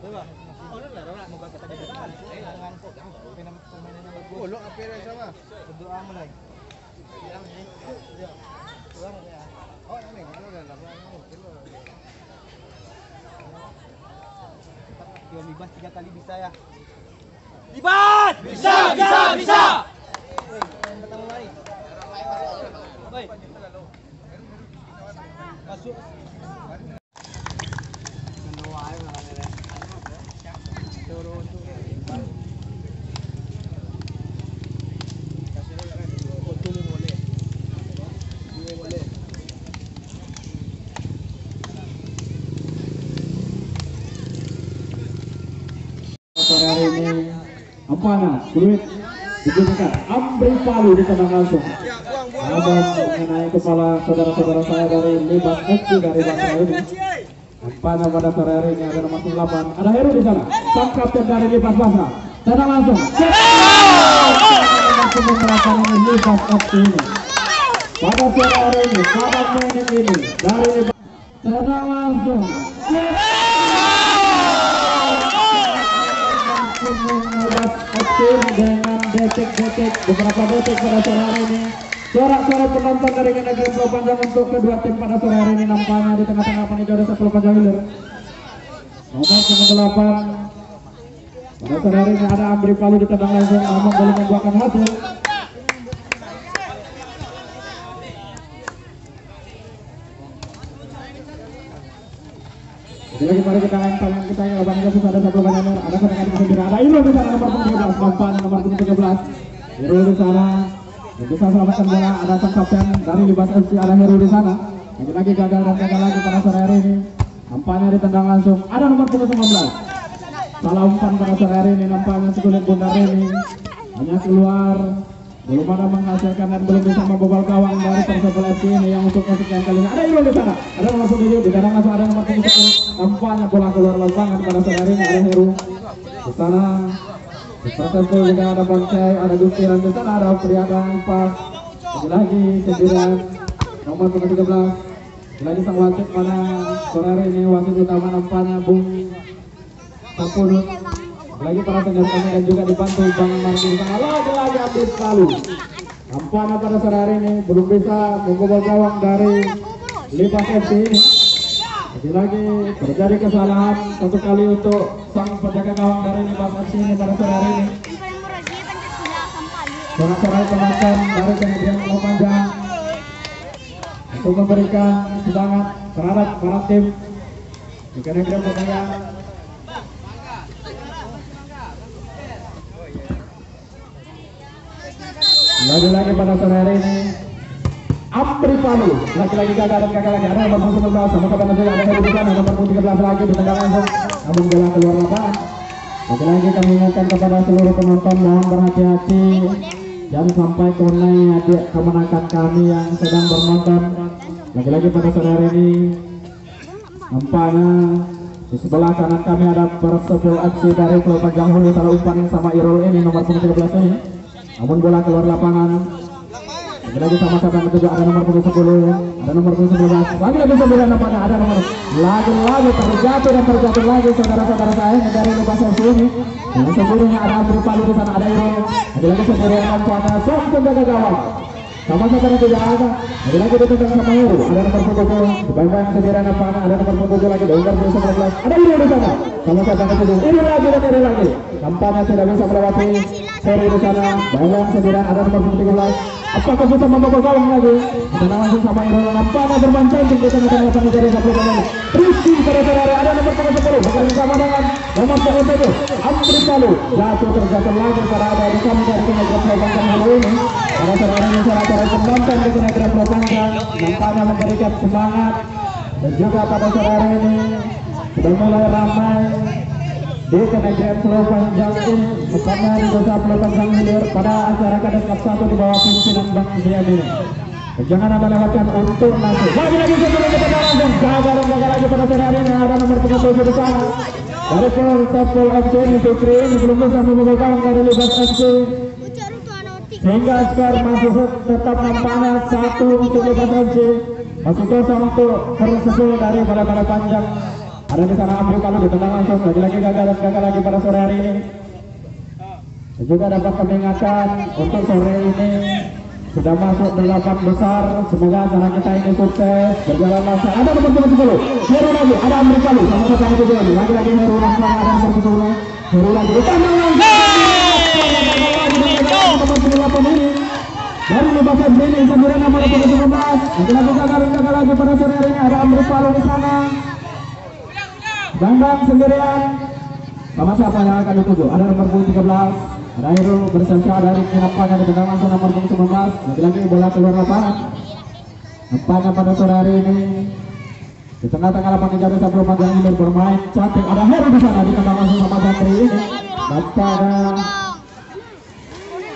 Kita. Ulok apa yang sama? Mulai. Kurang ya. Oh, ini udah lama. Yo libas tiga kali bisa ya. Libat! Bisa, bisa, bisa! Yang pertama mulai. Baik. Masuk. Turun tuh. Oh, tuloy boleh. Dua boleh. sore hari ini Ampana, Fluid digunakan Ambri Palu di tengah langsung. Ada mengenai kepala saudara-saudara saya dari Libas FC dari Bangsa ini Ampana pada sore hari ini ada nomor 8 Ada Heru di sana. Sang kapten dari Libas Bangsa Tendang langsung. Masih menerapkan Libas FC ini. Pada sore hari ini Pada menit ini Dari Libas Tendang langsung aktif dengan detik-detik beberapa detik pada sore hari ini. Suara-suara penonton dari negeri Pulau Panjang untuk kedua tim pada sore hari ini nampaknya di tengah-tengah panitia desa Pulau Panjang Hilir. Nomor 98 pada sore hari ini ada Amri Palu di tendang langsung namun belum membuahkan hasil Jadi mari kita angkat tangan kita yang abang Yesus ada satu banner, ada serangan di sendiri, ada Irul di sana nomor 13, Mampan nomor 13. Irul di sana, yang bisa selamatkan bola, ada sang kapten dari Libas ada Heru di sana. Lagi lagi gagal dan gagal lagi pada sore hari ini. Nampaknya ditendang langsung, ada nomor 19. Salah umpan pada sore hari ini, nampaknya sekulit bundar ini hanya keluar belum ada menghasilkan dan belum bisa membobol gawang dari Persebaya FC ini yang untuk kesekian kalinya. Ada Irul di sana? Ada nomor 7 di kadang langsung ada nomor 10 nampaknya bola keluar lapangan pada sore ini ada Heru. Di sana di Persebaya juga ada Bangkai ada Gustiran di sana ada Priada Empat lagi lagi sendirian. Nomor 13 lagi sang wasit pada sore ini? Wasit utama nampaknya Bung Sapurut lagi para kami dan juga dibantu Bang Martin. Lagi lagi ambil selalu Nampaknya pada sore hari ini belum bisa membobol gawang dari Lipas FC lagi-lagi terjadi kesalahan satu kali untuk sang penjaga gawang dari Lipas FC ini pada sore hari ini. Sorak-sorai penonton dari kemudian Panjang untuk memberikan semangat terhadap para tim di kemudian Panjang Lagi-lagi pada sore hari ini Amri Palu lagi-lagi gagal dan gagal lagi ada nomor 19 sama sama juga ada yang bukan nomor 13 lagi ditendang langsung. Namun bola keluar lapangan lagi-lagi kami ingatkan kepada seluruh penonton mohon berhati-hati. Jangan sampai adik kemenangan kami yang sedang menonton lagi-lagi pada sore hari ini nampaknya di sebelah kanan kami ada Persebul aksi dari Pulau Panjang Hulu salah umpan sama Irul ini nomor 13 ini namun bola keluar lapangan. Lagi-lagi sama-sama menuju ada nomor punggung 10 ada nomor punggung 11 lagi-lagi 9 nampaknya ada nomor. Lagi-lagi terjatuh dan terjatuh lagi saudara-saudara saya dari Lubas FC ini yang sebelumnya ada Palu di sana ada Irul lagi-lagi sendirian nampaknya sok penjaga gawang sama-sama tidak ada. Lagi-lagi ditendang sama Heru ada nomor punggung dibayang sendirian nampaknya ada nomor punggung lagi. Diungkar punggung 11 ada di sana. Sama-sama ketujuh ini lagi dan lagi. Nampaknya tidak bisa melewati Heru di sana. Bayang sendirian ada nomor punggung 13 Apakah bisa membobol gawang lagi? Dan langsung sama Irul nampaknya bermancing? Di tengah-tengah lapangan dari satu pemain. Rizky pada hari ada nomor punggung 10 bersama dengan nomor punggung 7 Amri Palu jatuh terjatuh lagi. Pada ada di kami dari Halo ini. Pada sore hari ini saudara penonton di Pulau Panjang nampaknya memberikan semangat dan juga pada hari ini sudah mulai ramai di Pulau Panjang ini tepatnya di desa Pulau Panjang Hilir pada acara Cup 1 di bawah pimpinan Bang Zian ini. Jangan anda lewatkan untuk nanti. Lagi-lagi sebelum kita langsung gagal dan lagi pada hari ini ada nomor pengatuh di sana. Dari Persepol FC ini Fikri ini belum bisa gawang dari Libas FC. Sehingga skor masih tetap nampaknya satu untuk Libas FC. Masih kosong untuk Persepol dari pada pada panjang Ada di sana Amri Palu ditendang langsung lagi-lagi gagal dan gagal lagi pada sore hari ini. Dan juga dapat kami ingatkan untuk sore ini sudah masuk delapan besar. Semoga acara kita ini sukses berjalan lancar. Ada nomor sepuluh. Heru lagi. Ada Amri Palu. Sama sama yang kedua lagi. Lagi-lagi Heru langsung ada nomor sepuluh. Heru lagi. Ditendang langsung. Nomor delapan ini. Dari belas ini sembilan nomor sepuluh Lagi-lagi gagal dan gagal lagi pada sore. Ada Amri Palu di sana. Bambang sendirian sama siapa yang akan dituju? Ada nomor punggung 13 Ada Irul bersama dari Kinapanya di tengah nomor punggung 19 Lagi-lagi bola keluar lapangan Nampaknya pada sore hari ini di tengah-tengah lapangan jadi sebelum panjang ini bermain cantik ada Heru di sana di tengah langsung sama Jantri ini nampaknya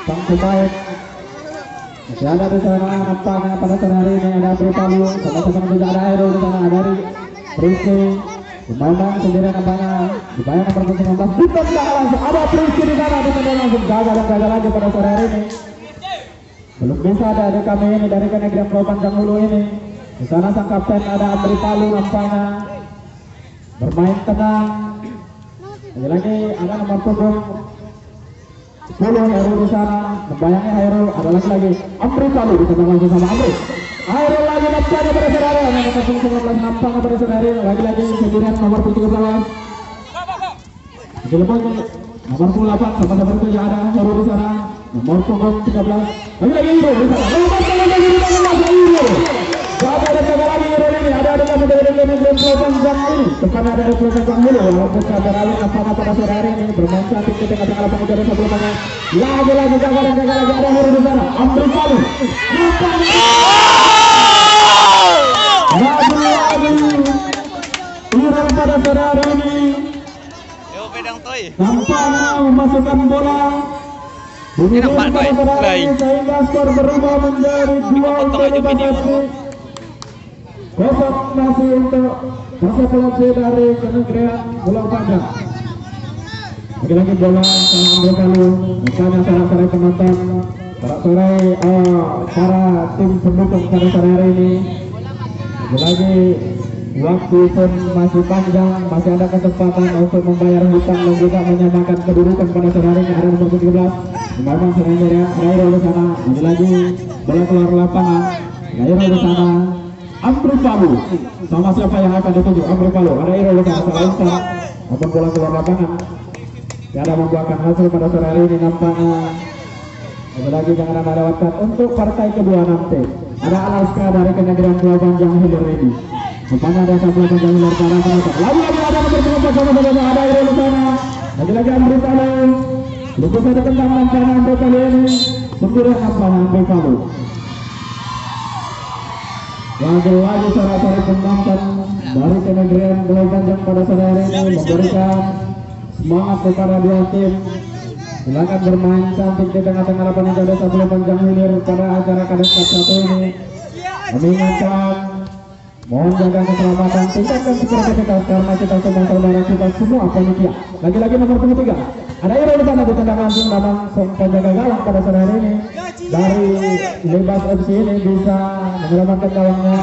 sang pemain masih ada di sana nampaknya pada sore hari ini ada Abri Palu sama-sama juga ada Heru di sana ada Rizky Memandang sendiri nampaknya. Dibayar nomor 19 ditendang langsung ada Prince di sana ditendang langsung gagal dan gagal lagi pada sore hari ini. Belum bisa ada kami ini dari Kenegrian Pulau Panjang ini. Di sana sang kapten ada Amri Palu nampaknya. Bermain tenang. Lagi lagi ada nomor punggung 10 Hairul di sana membayangi Hairul ada lagi lagi. Amri Palu ditendang langsung sama Amri Hairul lagi nampaknya pada saudara. Nomor punggung 19 nampaknya pada saudara. Lagi-lagi sendirian nomor punggung 13 Telepon nomor punggung 8 sama-sama itu ya ada Hairul di sana nomor punggung 13 lagi-lagi Hairul di sana nomor punggung lagi di sana ada pada dari dengan gelombang panjang ini depan ada gelombang apa bermain di tengah-tengah lapangan lagi-lagi bola. Sehingga skor berubah menjadi 2 Kosong masih untuk masa pelaksi dari Kementerian Pulau Panjang lagi-lagi bola sama ambil kalu makanya sore-sore penonton para sore eh, para tim pendukung pada sore hari ini. Lagi-lagi waktu pun masih panjang masih ada kesempatan untuk membayar hutang dan juga menyamakan kedudukan pada sore hari ini ada nomor 13 memang sebenarnya ya Nairo di sana. Lagi-lagi bola keluar lapangan. Nairo di sana Amri Palu sama siapa yang akan dituju Amri Palu ada di sana salah umpan maupun bola keluar lapangan Tiada membuahkan hasil pada sore hari ini nampaknya lagi-lagi jangan anda lewatkan untuk partai kedua nanti ada Alaska dari Kenegrian Pulau Panjang Hilir ini Rupanya ada satu Panjang Hilir para penonton lagi-lagi ada nomor penonton sama-sama ada Iro di sana lagi-lagi Amri Palu Lupa saya tentang nampaknya Amri Palu ini sendiri nampaknya Amri Palu lagi-lagi sore-sore penonton dari Kenegrian Pulau Panjang pada sore hari ini memberikan semangat kepada dua tim. Silakan bermain cantik di tengah-tengah lapangan jadi sebelum panjang hilir pada acara kades satu ini. Kami ingatkan mohon jaga keselamatan tingkatkan sportivitas karena kita semua saudara kita semua panitia. Lagi-lagi nomor punggung tiga. Ada Iro di sana ditendang langsung memang sang penjaga gawang pada sore hari ini dari Lebas FC ini bisa menyelamatkan gawangnya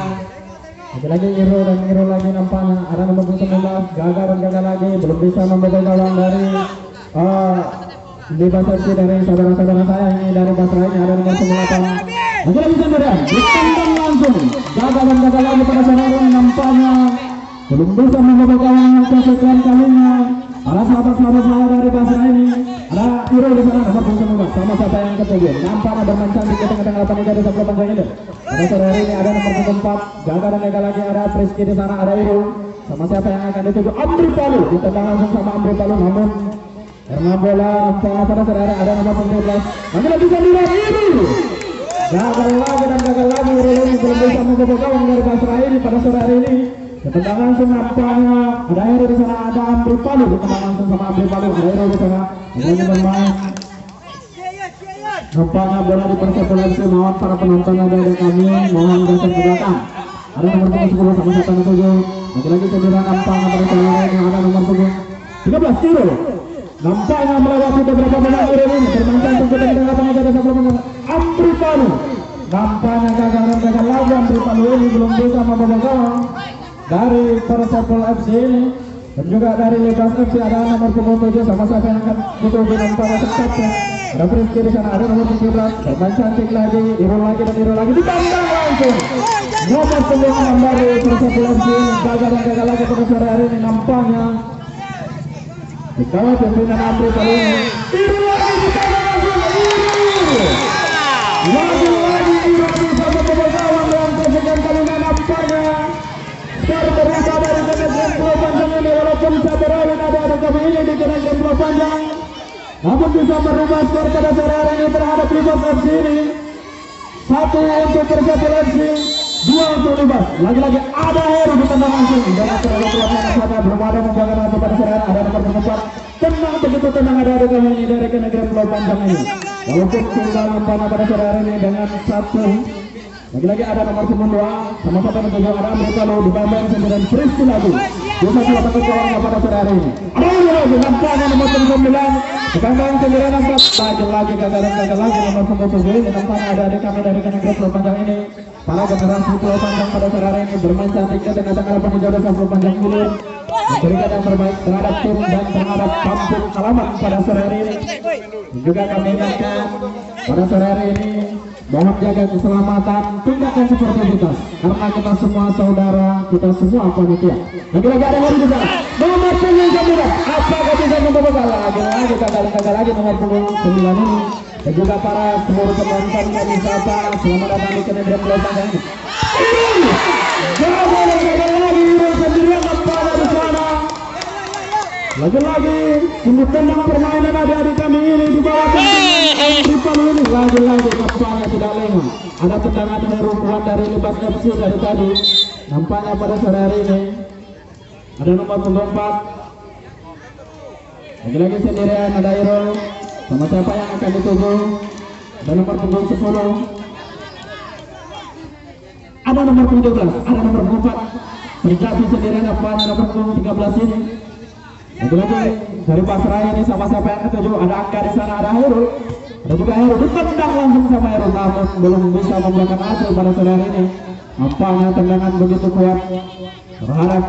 lagi-lagi Iro dan Iro lagi nampaknya ada nomor 19 gagal gagal lagi belum bisa membobol gawang dari uh, di FC dari saudara-saudara saya ini dari Basra ini ada nomor 98 lagi-lagi sendirian ditendang langsung. Gagal dan gagal lagi pada ini nampaknya belum bisa membobol gawang kesekian kalinya para sahabat-sahabat saya dari Basra ini ada Iro di sana nomor 19 sama siapa yang ketujuh nampaknya bermain cantik di tengah-tengah lapangan dari sebelah panjang ini? Pada sore hari ini ada nomor 24 gagal dan gagal lagi ada Priski di sana ada Iro sama siapa yang akan dituju? Amri Palu. Ditendang langsung sama Amri Palu namun karena bola nampaknya pada sore hari ada nomor 19 nanti lagi sendirian Iro gagal lagi dan gagal lagi Iro ini belum bisa membobol gawang dari Basra ini pada sore hari ini Ditendang langsung nampaknya ada Hero di sana ada Amri Palu. Ditendang langsung sama Amri Palu ada Hero di sana. Ini bermain nampaknya bola dipersepulasi mohon para penonton ada di kami. Mohon geser ke belakang ada nomor punggung 10 sama satu nomor 7 lagi-lagi sendirian nampaknya pada saat ini ada nomor punggung 13 Hero nampaknya melewati beberapa menit Hero ini. Bermain cantik di tengah lapangan dari sebelum Amri Palu. Nampaknya gagal gagal lagi Amri Palu ini. Belum bisa membobol gawang dari Persepol FC Dan juga dari Lebas FC ada nomor punggung 7 sama siapa yang akan dituju nampaknya tempatnya. Ada Rizky di sana, ada nomor 17. Bermain cantik lagi, Irul lagi dan Irul lagi ditendang langsung. Nomor punggung 6 baru Persepul FC gagal dan gagal lagi pada sore hari ini nampaknya. Dikawal pimpinan Amri kali ini. Lagi ditendang langsung. Irul. Lagi-lagi pemainnya dikenakan bola panjang. Namun bisa merubah skor pada sore hari ini terhadap Rivas FC ini. Satu untuk Persatu FC dua untuk Rivas lagi-lagi ada Heru di tengah langsung. Dan terlalu kuat yang sama belum ada membangun lagi pada sore hari. Ada nomor empat. Tenang begitu tenang ada ada kami ini dari kenaikan bola panjang ini. Walaupun kita mempanah pada sore hari ini dengan satu. Lagi-lagi ada nomor 2 sama-sama dengan ada Amerika Lalu di Bambang 9 lagi. 22 menit jalannya pada sore hari ini. Ayo lagi nampaknya nomor lagi kandang keadaan lagi nomor 97 Nampaknya ada adik kami dari kandang Pulau ini Para generasi Pulau pada sore ini bermain cantik dengan tengah-tengah lapangan jauh Panjang terbaik terhadap tim dan terhadap kampung halaman pada sore ini Juga kami ingatkan pada sore hari ini mohon jaga keselamatan tindakan sportivitas karena kita semua saudara kita semua panitia lagi-lagi ada yang juga nomor punggung sembilan apakah bisa membawa lagi-lagi gagal gagal lagi nomor punggung sembilan ini dan juga para seluruh penonton kami sapa selamat datang di kenegara Pulau Panjang ini gagal gagal lagi lagi-lagi sungguh tenang permainan adik-adik kami ini di bawah ini lagi-lagi nampaknya tidak lengah ada tendangan herukuan dari Libas FC dari tadi. Nampaknya pada sore hari ini ada nomor punggung 4 lagi-lagi sendirian ada Irul sama siapa yang akan dituju ada nomor punggung 10 ada nomor 17 ada nomor 4 berjati sendirian nampaknya nomor punggung 13 ini dari Pasraya ini sama siapa yang ketujuh? Ada Angga di sana ada Heru ada juga Heru ditendang langsung sama Heru namun belum bisa membuahkan hasil pada sore hari ini. Nampaknya tendangan begitu kuat. Terhadap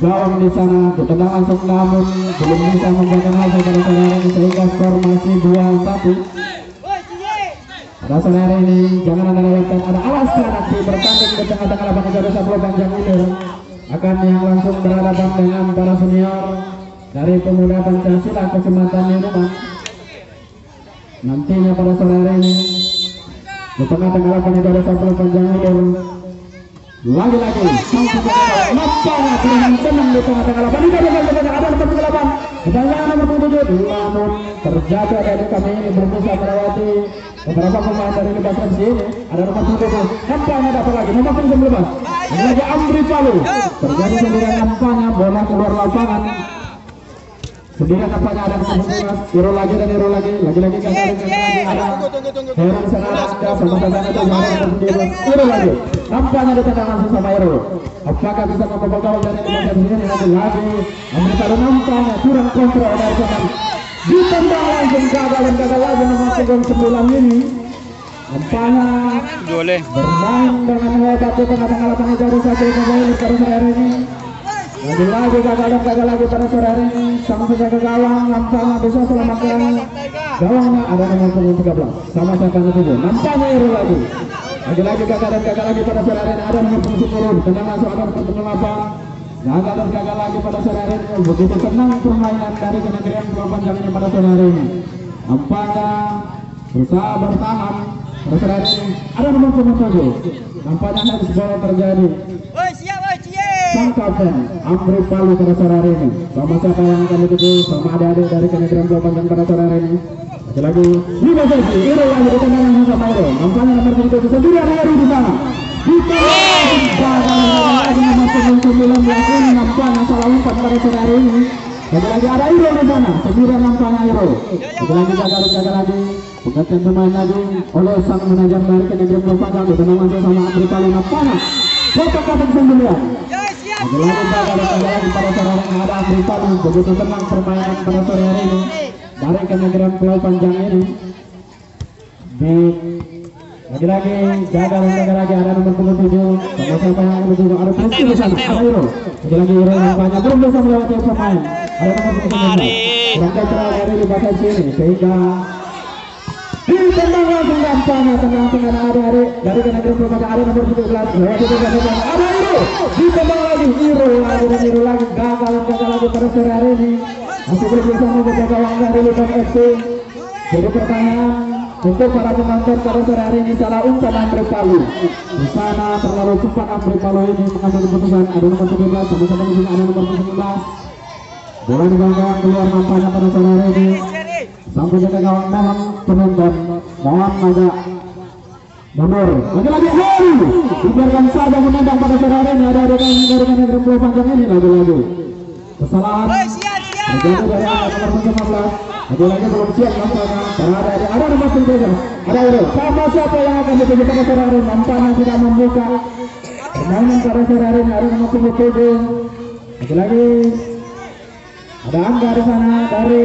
gawang di sana ditendang langsung namun belum bisa membuahkan hasil pada sore hari ini sehingga skor masih 2-1 pada sore hari ini jangan anda lewatkan. Ada Alaska nanti bertanding di tengah-tengah lapangan Jawa Pulau Panjang ini akan yang langsung berhadapan dengan para senior dari pemuda Pancasila Kecamatan Minuman nantinya pada sore hari ini di tengah-tengah lapangan Jawa Pulau Panjang ini lagi-lagi sang sejarah nampaknya dengan tenang di tengah-tengah lapangan. Tidak ada yang ada nomor 8 kebanyakan nomor 7 namun terjatuh dari kami ini bisa melewati beberapa pemain dari Libas FC ini. Ada nomor 7 nampaknya dapat lagi? Nomor 19 ini lagi Amri Palu. Terjadi sendirian nampaknya bola keluar lapangan sendirian nampaknya ada 11 Hero lagi dan Hero lagi. Lagi-lagi lagi ada. Hero di sana ada Angga sama sama ada nomor 11 Hero lagi. Nampaknya ditendang langsung sama Hero? Apakah bisa membawa gawang dari Libas FC ini lagi. Amri nampaknya kurang kontrol dari sana ditendang langsung gagal dan gagal lagi 9 ini. Nampaknya Boleh. bermain dengan hebat di tengah-tengah lapangan. Dari satu pemain sore ini lagi-lagi gagal dan gagal lagi pada sore hari ini. Sama penjaga gawang nampaknya bisa selamatkan gawangnya ada nomor punggung 13 sama yang tujuh nampaknya Iro lagi. Lagi-lagi gagal dan gagal lagi pada sore hari ini. Ada nomor punggung 10 tendang langsung ada nomor punggung 8 gagal dan gagal lagi pada sore hari ini. Begitu tenang permainan dari kenegerian Pulau Panjang ini pada sore hari ini. Nampaknya berusaha bertahan pada sore hari ini. Ada nomor punggung 7 nampaknya harus bola terjadi. Woi, siap, kapten Amri Palu pada sore hari ini sama siapa yang akan dituju sama adik-adik dari kenegerian Pulau Panjang pada sore hari ini lagi-lagi lima sesi Iro lagi di tengah langsung sama Iro nampaknya nomor 7 sendirian Iro di sana di tengah nomor punggung 19 ini nampaknya salah umpan pada sore hari ini lagi-lagi ada Iro di sana sendirian nampaknya Iro lagi-lagi gagal lagi Bukan pemain lagi oleh sang manajer dari di tengah langsung sama Amri Palu nampaknya Kotak kapten sendirian Dan ini ada begitu tenang permainan pada sore hari ini dari kenegerian Pulau Panjang ini di Lagi-lagi gagal gagal lagi ada nomor punggung tujuh. Sama-sama yang menuju ada putih di sana. Ada Iro. Lagi-lagi Iro yang banyak belum bisa melewati pemain. Ada nomor punggung. Kurang ketra dari di batas sini sehingga tendang tengah adik-adik dari nomor 17 lewati tiga meter ada Iro ditendang lagi lagi gagal gagal ini. Masih jadi pertanyaan untuk para penonton pada sore hari ini salah umpan Andre Palu. Di sana terlalu cepat Andre Palu ini mengambil keputusan. Ada nomor 17 sama-sama di ada nomor 19 bola diganggang keluar nampaknya pada sore hari ini. Sampai jaga gawang mohon penonton mohon agak mundur lagi-lagi Hori dibiarkan saja menendang pada sore hari ini. Ada ada yang dari kanan rembul panjang ini lagi-lagi kesalahan. Terjadi dari angka nomor 15 lagi-lagi belum siap nampaknya karena ada ada ada nomor 17 ada itu sama siapa yang akan dituju pada sore hari ini? Nampaknya tidak membuka. Permainan pada sore hari ini ada nomor 17 lagi-lagi ada angga di sana dari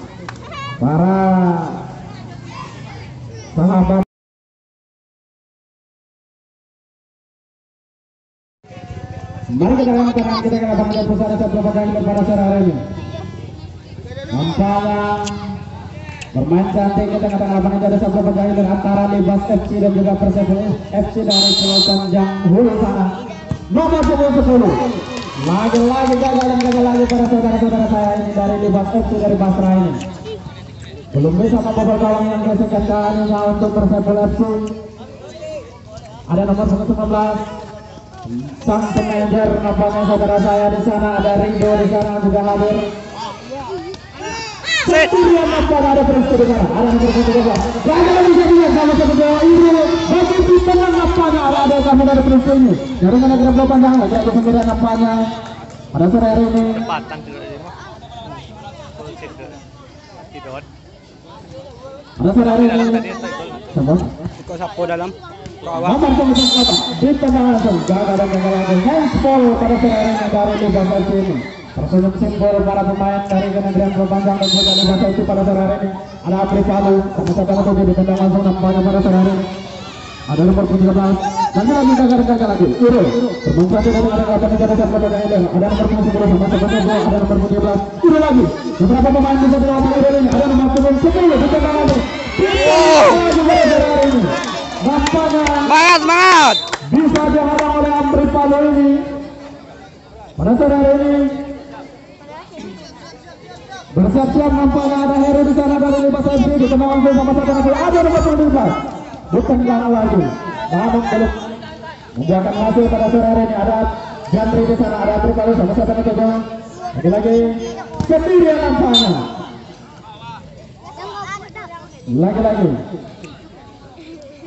para sahabat Mari kita dalam tangan kita ke lapangan pusat Sapri Panjanggilan pada sore hari ini. Nampaknya bermain cantik di tengah-tengah lapangan jadi Sapri Panjanggilan antara Libas FC dan juga Persepolis FC dari Pulau Panjang Hulu sana. Nomor 10 lagi-lagi gagal dan gagal lagi para saudara-saudara saya ini dari Libas FC dari Basra ini belum bisa membobol gawang yang kesekian untuk Persepol FC ada nomor 119 sang pemajer nampaknya saudara saya di sana ada Rido di sana juga hadir Kemudian nampaknya ada Presto di sana ada nomor 113 gagal bisa dilihat sama seperti ini bagi di tengah nampaknya ada ada dari Presto ini dari mana panjang lagi ada nampaknya pada sore hari ini Kau sapo dalam. Nomor di tengah langsung. Gagal dan pada dari Liga Satu ini. Tersenyum simbol para pemain dari Kementerian dan pada ini. Ada Apri Palu sama satu tujuh ditendang langsung nampaknya pada ini. Ada nomor 13 dan lagi. Dari ada delapan negara dan pada daerah ada nomor 10 sama seperti ada nomor 17 lagi. Beberapa pemain bisa ini. Ada nomor 10 ditendang lagi hari ini bersiap-siap nampaknya ada Heru di sana dari Libas FC di tengah langsung sama satu lagi ada nomor 12 ditendang lagi. Namun belum membuahkan hasil pada sore hari ini. Ada Jantri di sana ada Amri Palu sama satu lagi lagi-lagi sendirian nampaknya lagi-lagi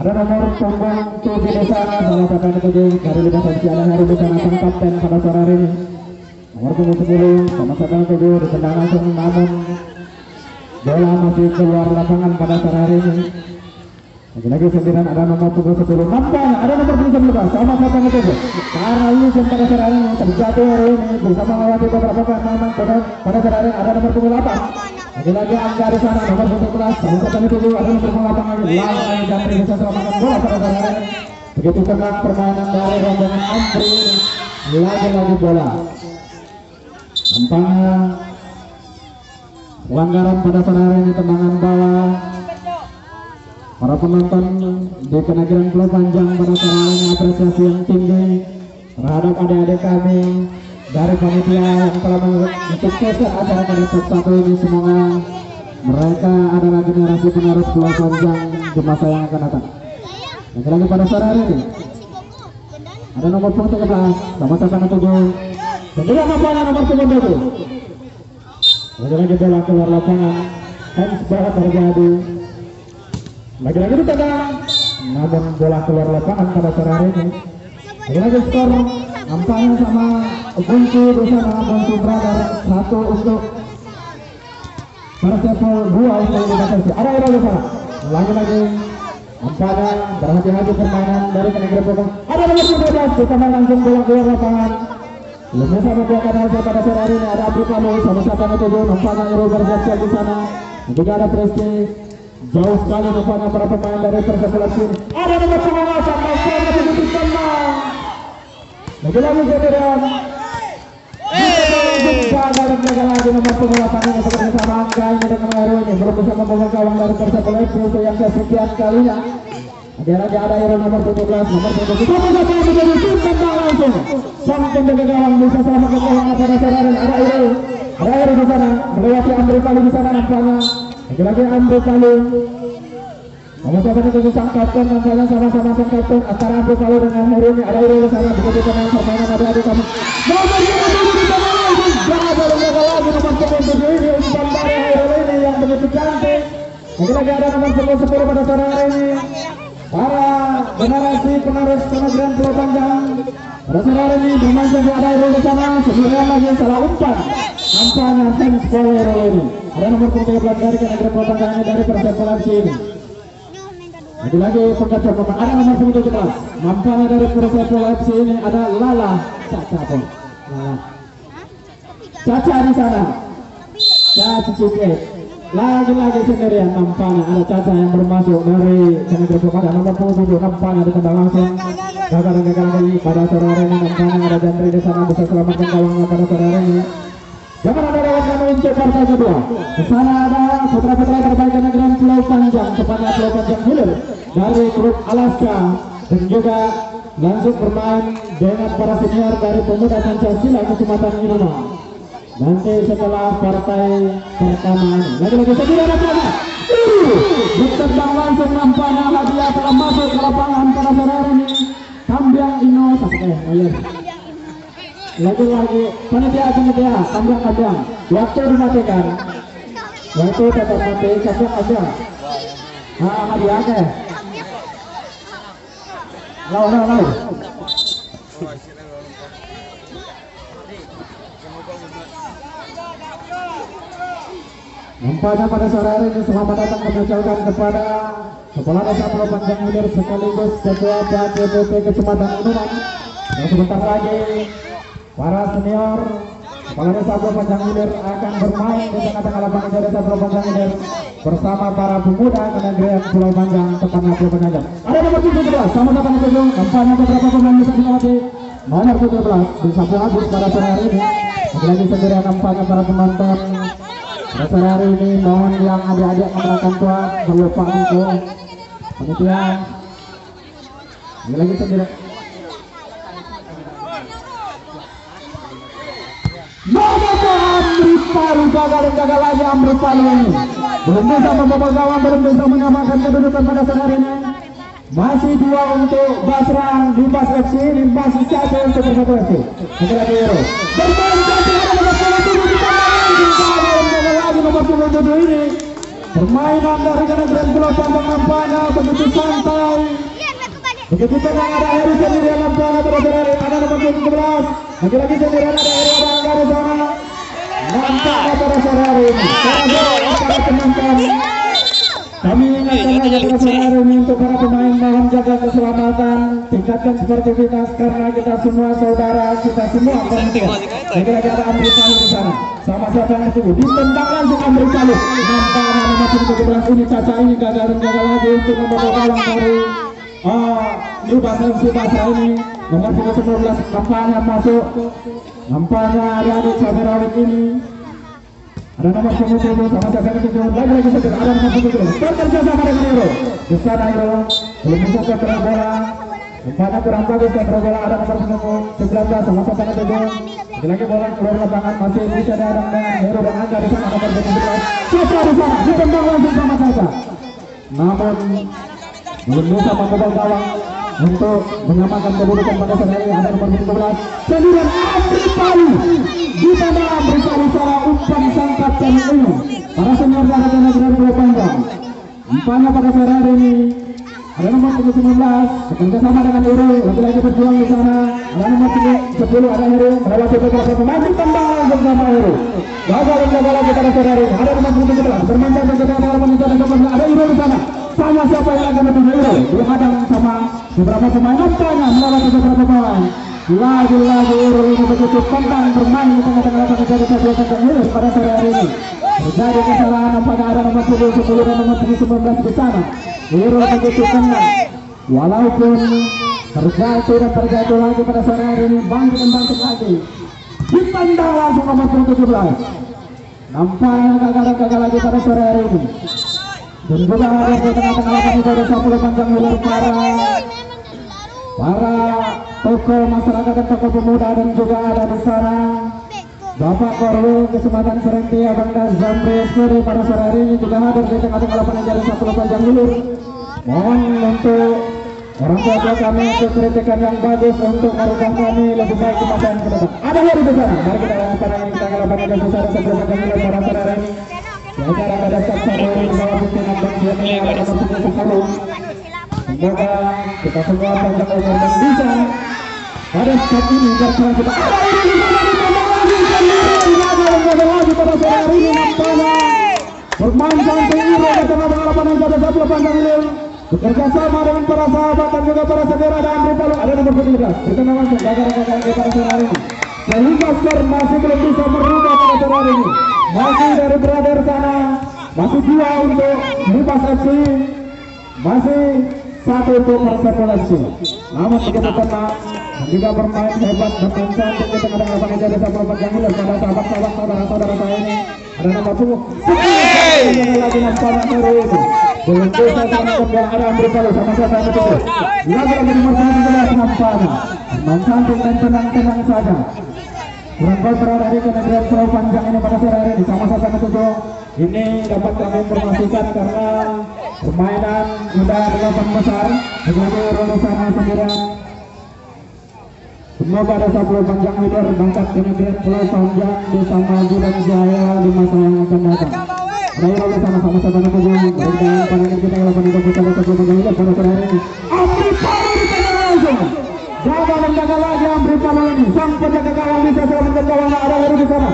ada nomor punggung tujuh di sana salah satu tujuh dari lima sanksi ada Heru di sana sang kapten pada sore hari ini nomor punggung sepuluh sama satu yang tujuh ditendang langsung namun bola masih keluar lapangan pada sore hari ini lagi-lagi sembilan ada nomor punggung sepuluh nampaknya ada nomor punggung sebelas sama satu yang tujuh karena Lucian pada sore hari ini terjatuh hari ini bersama melewati beberapa pemain pada pada sore hari ada nomor punggung delapan lagi-lagi angka di sana nomor 11 sama tujuh ada nomor punggung delapan lagi langsung dan bisa selamatkan bola pada sore hari ini begitu tenang permainan dari rombongan Ampri lagi-lagi bola Empat pelanggaran pada sore ini tendangan bawah. Para penonton di kenagiran Pulau Panjang pada sore apresiasi yang tinggi terhadap adik-adik kami dari panitia yang telah mengikuti acara pada satu ini. Semoga mereka adalah generasi penerus Pulau Panjang di masa yang akan datang. Lagi-lagi pada sore ini. Ada nomor punggung 13 sama 107 Menjelang lapangan nomor satu. Lagi-lagi bola keluar lapangan. Hans Barat terjadi, Lagi-lagi ditendang. Namun bola keluar lapangan pada sore ini. Lagi-lagi skor nampaknya sama Gunci bersama Gunci Brother satu untuk Persepol dua untuk Indonesia. Ada ada lagi sana. Lagi-lagi nampaknya berhati-hati permainan dari Kenegri Ada kita langsung bola keluar lapangan ini ada ada ada nomor 15 nampaknya begitu tenang lagi-lagi Federan Jaga dan jaga lagi nomor punggung lapangan untuk bersama angka ini dengan Hero ini belum bisa membawa gawang dari Persepol FC untuk yang nomor 17 nomor 17 itu bisa menjadi tim tembak langsung sang penjaga gawang bisa selamatkan pada sore hari ada ada Hero di sana melewati Andri Palu di sana. Nampaknya lagi-lagi Andri Palu sama-sama itu sang kapten nampaknya sama-sama sang kapten antara Andri Palu dengan ini ada Hero di sana. Begitu pemain permainan ada di sana. Nomor 27 di sana lagi jangan boleh gagal lagi nomor 27 ini umpan dari Hero ini yang begitu cantik. Lagi-lagi ada nomor 10 pada sore hari ini para generasi penerus pengajaran Pulau Panjang hari ini bermain ada di sana sebenarnya lagi salah umpan. Nampaknya Pulau Hero ini ada nomor 13 dari Kenegara Pulau Panjang dari Persepol FC ini lagi-lagi pengkacau pemain ada nomor 17 nampaknya dari Persepol FC ini ada Lala Caca Caca di sana. Caca Cici lagi-lagi sendirian nampaknya ada Caca yang bermasuk. Dari Pulau Panjang nomor 27 nampaknya ditendang langsung. Gagal dan gagal lagi pada sore hari ini nampaknya ada Jandri di sana bisa selamatkan gawangnya pada sore hari ini Jangan ada kami untuk partai kedua. Di sana ada putra-putra terbaik negeri Pulau Panjang, tepatnya Pulau Panjang Hilir. Dari klub Alaska. Dan juga langsung bermain dengan para senior dari pemuda Pancasila Kecamatan Inuma. Nanti setelah partai pertama ini, lagi-lagi saya ada sana. Ditendang langsung nampaknya hadiah telah masuk ke lapangan pada sore hari ini. Kambiang Ino, sampai eh, lagi-lagi panitia panitia kambing kambing waktu dimatikan. Waktu tetap mati kambing kambing nah hadiah ke lau lau lau Nampaknya pada sore hari ini selamat datang kami ucapkan kepada Kepala Desa Pulau Panjang Hilir sekaligus Ketua PATPP Kecamatan Unuman yang sebentar lagi para senior Kepala Desa Pulau Panjang Hilir akan bermain di tengah-tengah lapangan Desa Pulau Panjang Hilir bersama para pemuda kenegerian Pulau Panjang tepatnya Pulau Panjang. Ada nomor 17 sama sama itu nampaknya beberapa pemain bisa dilewati nomor 17 bisa habis pada sore hari ini. Lagi-lagi sendiri nampaknya para penonton sore hari ini mohon yang adik-adik memenangkan tuan berlupa untuk panitia. Lagi-lagi sendiri Nomor Amri Palu gagal dan gagal lagi Amri Palu ini belum bisa membawa gawang belum bisa menyamakan kedudukan pada saat hari ini masih dua untuk Basra Bas FC ini masih satu untuk Persatu FC lagi Hero bermain ada nomor 27 di gagal dan gagal lagi nomor 27 ini. Permainan dari Kenegerian Pulau Panjang nampaknya begitu santai. Begitu tenang ada Heri sendiri yang sore hari ada nomor 17 lagi-lagi sendirian ada Heri ada Angga di sana nampaknya pada sore hari ini para penonton kami ingatkan lagi pada sore hari ini untuk para pemain mohon jaga keselamatan tingkatkan sportivitas karena kita semua saudara kita semua ada Amri Palu di sana. Sama siapa yang tunggu? Ditendang langsung Amri Palu nampaknya nomor 17 ini Caca ini gagal dan gagal lagi untuk membawa gawang dari ini bahasa si bahasa ini. Nomor 19 nampaknya masuk. Nampaknya adik-adik saudara Rawit ini ada nomor 10 sama saya itu lagi lagi saja ada nomor 10 bekerja sama dengan Hero di ada nomor 10 19 sama saya itu lagi lagi bola keluar lapangan masih bisa ada dengan Hero dan Angga di sana nomor 17 Caca di sana ditendang langsung sama Caca namun belum bisa gawang untuk menyamakan kedudukan pada saat ini. Ada nomor 17 sendirian Palu di mana secara umpan sangkat dan ini para senior dari negara Pulau Panjang umpanya pada sore hari ini ada nomor punggung 19 bekerja sama dengan Iro lagi-lagi berjuang di sana. Ada nomor punggung 10 ada Iro melewati beberapa pemain ditendang langsung sama Iro gagal dan gagal lagi pada ini. Ada nomor punggung 17 bermain dan gagal para ada Iro di sana. Sama siapa yang akan lebih Iro dihadang sama beberapa pemain. Nampaknya melewati beberapa pemain lagi-lagi ini begitu tentang bermain di tengah-tengah tentang Iro pada sore hari ini. Terjadi kesalahan apakah ada nomor punggung 10 dan nomor punggung 19 di sana Iro begitu walaupun terjatuh dan terjatuh lagi pada sore hari ini bangkit dan bangkit lagi. Ditendang langsung nomor punggung 17 nampaknya gagal-gagal lagi pada sore hari ini. Dan juga ada di tengah-tengah lapangan itu ada 10 panjang para para tokoh masyarakat dan tokoh pemuda dan juga ada di sana. Bapak Korwil kesempatan Serenti Abang dan Zamri Esmeri pada sore hari ini juga hadir di tengah-tengah jalan satu panjang ulur mohon untuk orang tua tua kami untuk kritikan yang bagus untuk merubah kami lebih baik di masa yang ke ada hari sana mari kita lakukan ini kita lapangan jalan satu sebelum panjang ulur pada sore hari ini. Di acara pada saat satu di bawah pimpinan Bang Joni ada nomor sepuluh semoga kita semua panjang dan bisa pada saat ini bersama kita. Ada ini lagi pada sore hari pada satu bekerja sama dengan para sahabat dan juga para saudara dan Palu ada nomor 17 berkenan langsung gagal gagal lagi pada sore hari ini. Sehingga skor masih belum bisa merubah pada sore hari ini. Masih dari brother sana. Masih dua untuk Lipas FC masih satu untuk Persepolasi namun begitu tenang juga bermain hebat bermain cantik di tengah-tengah lapangan jadi satu lepas yang hilang pada sahabat-sahabat saudara-saudara saya ini. Ada nomor punggung sepuluh lagi nampaknya sore itu. Belum bisa ada Amri Palu sama siapa yang itu lagi lagi nomor punggung sebelas nampaknya bermain cantik dan tenang-tenang saja. Gol berada di kemudian pulau panjang ini pada sore hari ini. Sama siapa yang itu ini dapat kami informasikan karena permainan sudah delapan besar Rono sana sendirian Semoga ada satu panjang leader bangkat kemudian pulau panjang desa maju dan jaya di masa yang akan datang. Baik lalu sama sama sama sama saja baik dengan pandangan kita kalau pandangan kita lihat satu panjang leader pada hari ini. Amri Palu di tengah langsung. Jaga dan jaga lagi Amri Palu ini. Sang penjaga gawang bisa selamatkan gawangnya ada Heru di sana.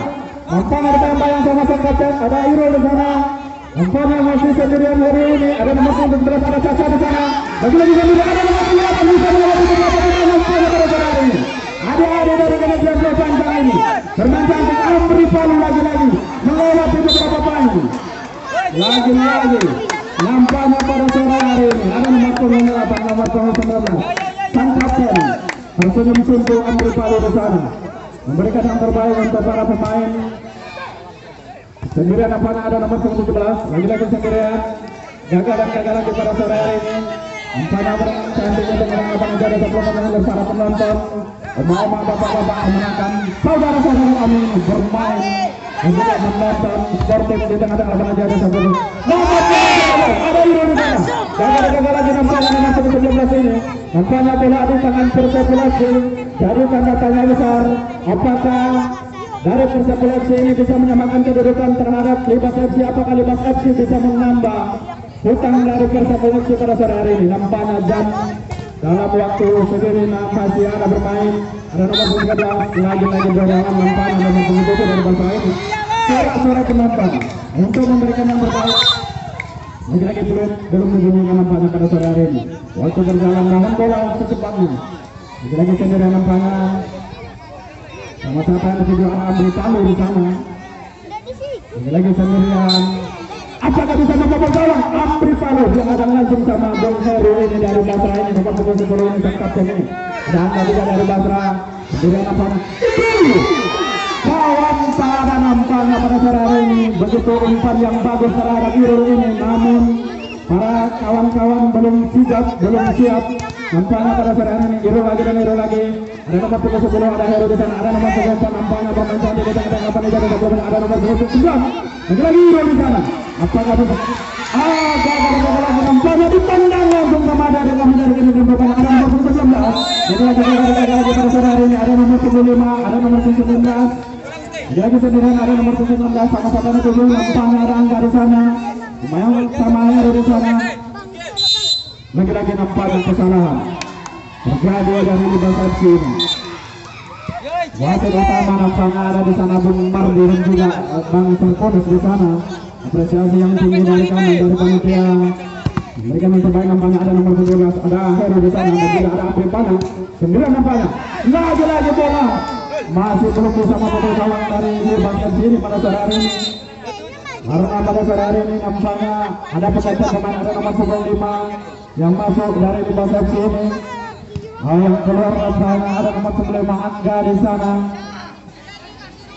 Nampaknya ditambah yang sama sang kapten ada Iro di sana. Nampaknya masih sendirian Heru ini ada nomor 19 ada Caca di sana. Lagi-lagi sendiri ada nomor 8 bisa melewati beberapa pemain nampaknya pada sore hari ini. Adik-adik dari kementerian panjang ini bermain cantik Amri Palu lagi-lagi melewati beberapa pemain. Lagi-lagi nampaknya pada sore hari ini ada nomor punggung 8 nomor punggung 19 sang kapten tersenyum sungguh Amri Palu di sana memberikan yang terbaik untuk para pemain sendirian nampaknya ada nomor punggung 17 lagi-lagi sendirian gagal dan gagal lagi pada sore hari ini. Nampaknya bermain cantik untuk menanggapan menjadi sebelum menanggapan para penonton. Oma-oma bapak-bapak menangkan saudara-saudara kami bermain dan juga menonton. Sportif di tengah-tengah lapangan jadi sebelum nomor ada di sana gagal-gagal lagi nampaknya nomor 19 ini. Nampaknya bola di tangan persepulasi jadi tanda tanya besar apakah dari persepulasi ini bisa menyamakan kedudukan terhadap Libas FC apakah Libas FC bisa menambah hutang dari persepulasi pada sore hari ini? Nampaknya jam dalam waktu sendiri masih ada bermain. Ada nomor punggung 13 lagi-lagi dorongan nampaknya nomor punggung 7 dari ini suara-suara penonton untuk memberikan yang terbaik. Lagi-lagi belum belum membunyikan nampaknya pada sore hari ini. Waktu berjalan namun bola secepatnya. Lagi-lagi sendiri nampaknya sama siapa yang juga ambil palu di sana. Lagi-lagi sendirian. Apakah bisa membobol gawang Amri Palu dia akan langsung sama Bung Heru. Ini dari Basra ini nomor punggung 10 ini sang ini dan juga dari Basra. Sendirian nampaknya kawan sahabat nampaknya pada sore hari ini begitu umpan yang bagus terhadap Irul ini. Namun para kawan-kawan belum siap belum siap. Nampaknya pada sore hari ini Irul lagi dan Irul lagi ada nomor punggung 10 ada Heru di sana ada nomor punggung 4 nampaknya bermain cantik di tengah-tengah lapangan jadi ada nomor punggung 9 lagi lagi Irul di sana apakah ah lagi nampaknya langsung kepada dengan menjadi ini ada nomor punggung 19 jadi lagi gagal gagal lagi pada sore hari ini ada nomor punggung 5 ada nomor punggung 19 jadi sendirian ada nomor 16 sama satu tujuh nampaknya ada sana sama Heru sana lagi-lagi nampaknya kesalahan terjadi dari Libas FC ini wasit utama nampaknya ada di sana Bung Mardi dan juga eh, Bang Sengkodes di sana. Apresiasi yang tinggi dari kami dari panitia. Mereka yang terbaik nampaknya ada nomor 17 ada Heru di sana dan juga ada Apri Pana 9 nampaknya lagi-lagi bola. Masih belum bisa memukul kawan dari Libas FC ini pada sore hari ini. Karena pada sore hari ini nampaknya ada pergantian pemain ada nomor punggung 5 yang masuk dari Libas FC Oh, yang keluar nampaknya ada nomor 95 Angga di sana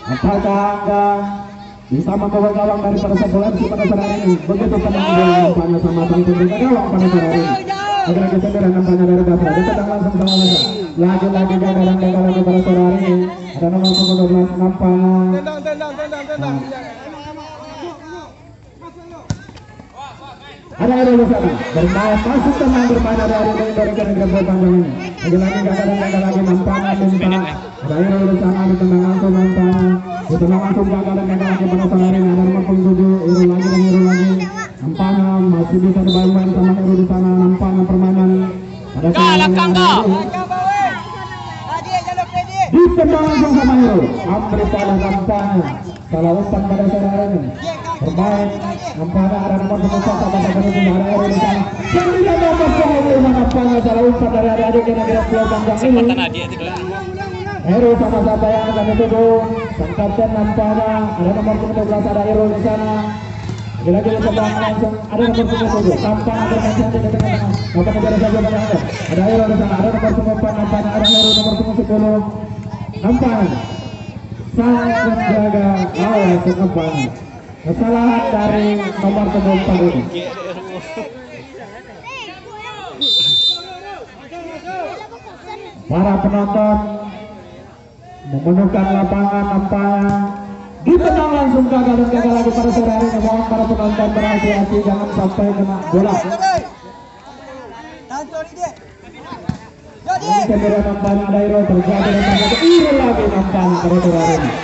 apakah Angga bisa membawa gawang dari pada sebulan pada sore ini begitu tenang dia nampaknya sama sang penjaga gawang pada sore ini lagi-lagi sendiri nampaknya dari Basra ditendang langsung sama Basra lagi-lagi gagal dan gagal lagi pada sore hari ini ada nomor punggung 12 nampaknya Tendang, tendang, tendang, tendang. Ada ada di sana bermain masuk tenang bermain ada ada grebel panjang ini. Lagi lagi gagal dan gagal lagi nampaknya minta ada ada di sana ditendang langsung nampaknya ditendang langsung gagal dan gagal lagi pada sore ini ada punggung tujuh iru lagi dan iru lagi masih bisa dibayar sama iru di sana nampaknya permainan. Ada Iru. Pede. ditendang langsung sama Hero. Amri pada nampaknya salah umpan pada sore bermain nampaknya ada nomor sembilan nomor punggung lima nampaknya salah umpan dari adik-adik yang ada pulau panjang ini Kesempatan adik itu dulu. Hero sama siapa yang akan dituju sang kapten nampaknya ada nomor punggung 12 ada di sana lagi-lagi langsung ada nomor punggung 7 tampak ada masih ada di tengah-tengah maka menjadi saja pada ada di sana ada nomor punggung 4 nampaknya ada nomor punggung 10 nampaknya sang penjaga awas nampaknya kesalahan dari nomor punggung 4 ini para penonton memenuhkan lapangan nampaknya ditendang langsung gagal dan gagal lagi pada sore hari ini. Mohon para penonton berhati-hati jangan sampai kena bola. Ini sendiri nampaknya ada Iro terjadi dan Iro lagi nampaknya pada sore hari ini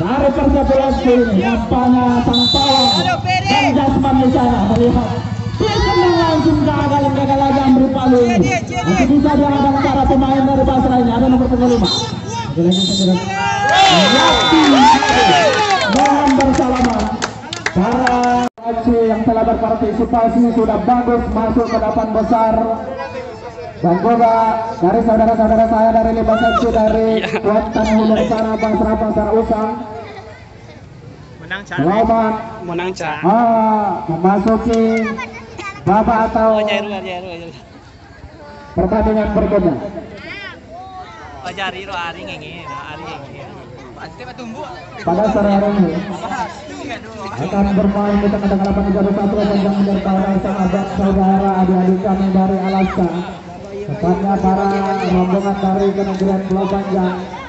dari persatuan ini nampaknya sang pawang dan Jasman di sana melihat ditendang langsung gagal gagal lagi Amri Palu. Ini masih bisa dia ada para pemain dari Basra ini ada nomor punggung lima mohon bersalaman. Para yang telah berpartisipasi sudah bagus masuk ke delapan besar. Dan juga dari saudara-saudara saya dari Libas FC dari Kuat Tanah Hulu sana Basra Pasar Usang Menang selamat Menang ah, memasuki babak atau Oh, Jairu, Jairu, Jairu. pertandingan berikutnya Oh, Jari ro ari ngenge, ari ngenge. Pasti patumbu. pada sore hari ini akan bermain di tengah-tengah lapangan Liga satu panjang menyertai sahabat saudara adik-adik kami dari Alaska tepatnya para rombongan dari Kementerian Pulau Panjang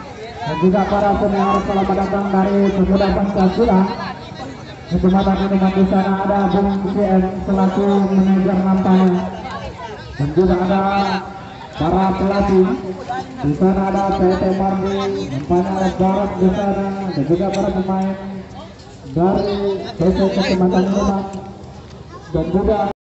dan juga para senior selamat datang dari pemuda Pancasila Kecamatan Minuman di sana ada Bung CM selaku manajer nampaknya dan juga ada para pelatih. Di sana ada PT Mardi nampaknya Barat di sana dan juga para pemain dari PC Kecamatan Minuman dan juga